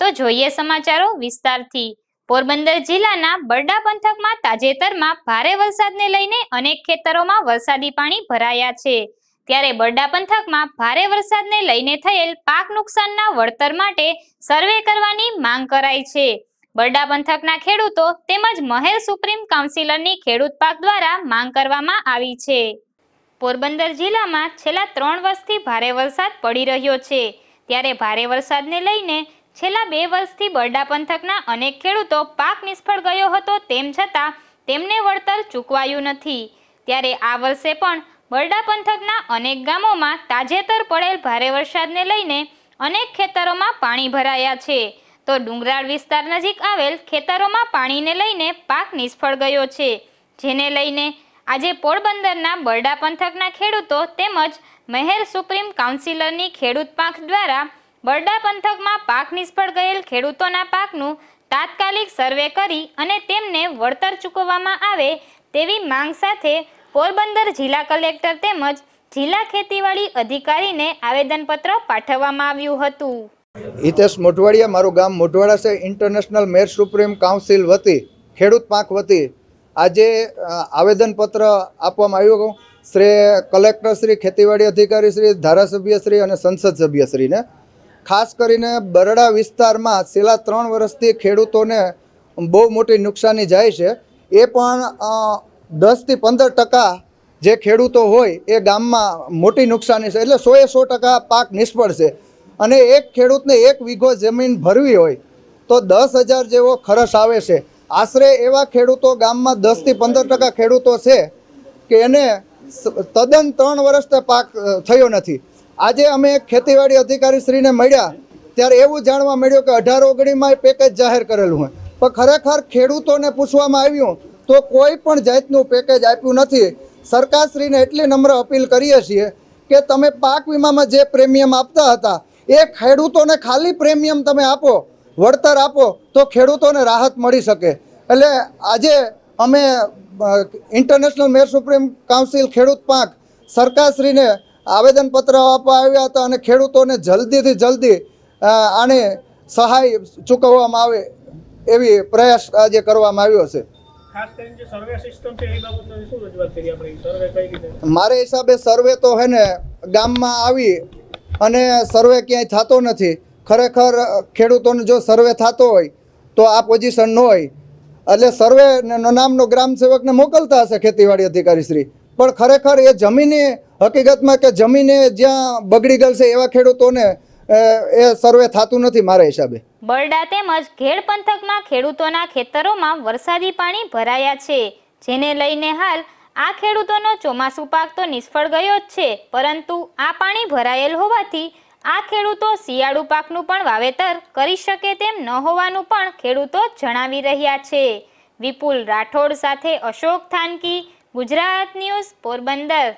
તો જોઈએ સમાચારો વિસ્તારથી. પોરબંદર જિલ્લાના બરડા પંથકમાં તાજેતરમાં ભારે વરસાદને લઈને અનેક ખેતરોમાં વરસાદી પાણી ભરાયા છે. ત્યારે બરડા પંથકમાં ભારે વરસાદને લઈને થયેલ પાક નુકસાનના વળતર માટે સર્વે કરવાની માંગ કરાઈ છે. બરડા પંથકના ખેડૂતો તેમજ મહેર સુપ્રીમ કાઉન્સિલરની ખેડૂત પાક દ્વારા માંગ કરવામાં આવી છે. પોરબંદર જિલ્લામાં છેલ્લા ત્રણ વર્ષથી ભારે વરસાદ પડી રહ્યો છે. ત્યારે ભારે વરસાદને લઈને છેલ્લા બે વર્ષથી બરડા પંથકના અનેક ખેડૂતો પાક નિષ્ફળ ગયો હતો તેમ છતાં તેમને વળતર ચૂકવાયું નથી. ત્યારે આ વર્ષે પણ બરડા પંથકના અનેક ગામોમાં તાજેતર પડેલ ભારે વરસાદને લઈને અનેક ખેતરોમાં પાણી ભરાયા છે. તો ડુંગરાળ વિસ્તાર નજીક આવેલ ખેતરોમાં પાણીને લઈને પાક નિષ્ફળ ગયો છે. જેને લઈને આજે પોરબંદરના બરડા પંથકના ખેડૂતો તેમજ મહેર સુપ્રીમ કાઉન્સિલરની ખેડૂત પાંખ દ્વારા બરડા પંથકમાં પાક નિષ્ફળ ગયેલ ખેડૂતોના પાકનું તાત્કાલિક સર્વે કરી અને તેમને વળતર ચૂકવવામાં આવે તેવી માંગ સાથે પોરબંદર જિલ્લા કલેક્ટર તેમજ જિલ્લા ખેતીવાડી અધિકારીને આવેદનપત્ર પાઠવવામાં આવ્યું હતું. હિતેશ મોઢવાડિયા, મારું ગામ મોઢવાડા છે. ઇન્ટરનેશનલ મેર સુપ્રીમ કાઉન્સિલ વતી, ખેડૂત પાક વતી આજે આવેદનપત્ર આપવામાં આવ્યું શ્રી કલેક્ટર શ્રી, ખેતીવાડી અધિકારી શ્રી, ધારાસભ્ય શ્રી અને સંસદ સભ્ય શ્રીને ખાસ કરીને બરડા વિસ્તારમાં છેલ્લા ત્રણ વર્ષથી ખેડૂતોને બહુ મોટી નુકસાની જાય છે. એ પણ દસથી પંદર ટકા જે ખેડૂતો હોય એ ગામમાં મોટી નુકસાની છે. એટલે સોએ સો ટકા પાક નિષ્ફળ છે. અને એક ખેડૂતને એક વીઘો જમીન ભરવી હોય તો દસ હજાર જેવો ખર્ચ આવે છે. આશરે એવા ખેડૂતો ગામમાં દસથી પંદર ટકા ખેડૂતો છે કે એને તદ્દન ત્રણ વર્ષથી પાક થયો નથી. આજે અમે ખેતીવાડી અધિકારી શ્રીને મળ્યા, ત્યારે એવું જાણવા મળ્યું કે અઢાર ઓગણીમાં પેકેજ જાહેર કરેલું હોય. પણ ખરેખર ખેડૂતોને પૂછવામાં આવ્યું તો કોઈ પણ જાતનું પેકેજ આપ્યું નથી. સરકારશ્રીને એટલી નમ્ર અપીલ કરીએ છીએ કે તમે પાક વીમામાં જે પ્રીમિયમ આપતા હતા, એ ખેડૂતોને ખાલી પ્રીમિયમ તમે આપો, વળતર આપો, તો ખેડૂતોને રાહત મળી શકે. એટલે આજે અમે ઇન્ટરનેશનલ મેર સુપ્રીમ કાઉન્સિલ ખેડૂત પાંખ સરકારશ્રીને આવેદનપત્ર આપવા આવ્યા હતા અને ખેડૂતોને જલ્દીથી જલ્દી આને સહાય ચૂકવવામાં આવે એવી પ્રયાસ આજે કરવામાં આવ્યો છે. મારા હિસાબે સર્વે તો હે ને ગામમાં આવી અને સર્વે ક્યાંય થતો નથી. ખરેખર ખેડૂતોને જો સર્વે થતો હોય તો આ પોઝિશન ન હોય. એટલે સર્વે નામનો ગ્રામ સેવકને મોકલતા હશે ખેતીવાડી અધિકારી શ્રી. પણ ખરેખર એ જમીને, હકીકતમાં કે જમીને જ્યાં બગડી ગયેલ છે એવા ખેડૂતોને એ સર્વે થતું નથી મારા હિસાબે. બરડા તેમજ ઘેડ પંથકમાં ખેડૂતોના ખેતરોમાં વરસાદી પાણી ભરાયા છે. જેને લઈને હાલ આ ખેડૂતોનો ચોમાસું પાક તો નિષ્ફળ ગયો જ છે, પરંતુ આ પાણી ભરાયેલ હોવાથી આ ખેડૂતો શિયાળુ પાકનું પણ વાવેતર કરી શકે તેમ ન હોવાનું પણ ખેડૂતો જણાવી રહ્યા છે. વિપુલ રાઠોડ સાથે અશોક થાનકી ગુજરાત ન્યૂઝ પોરબંદર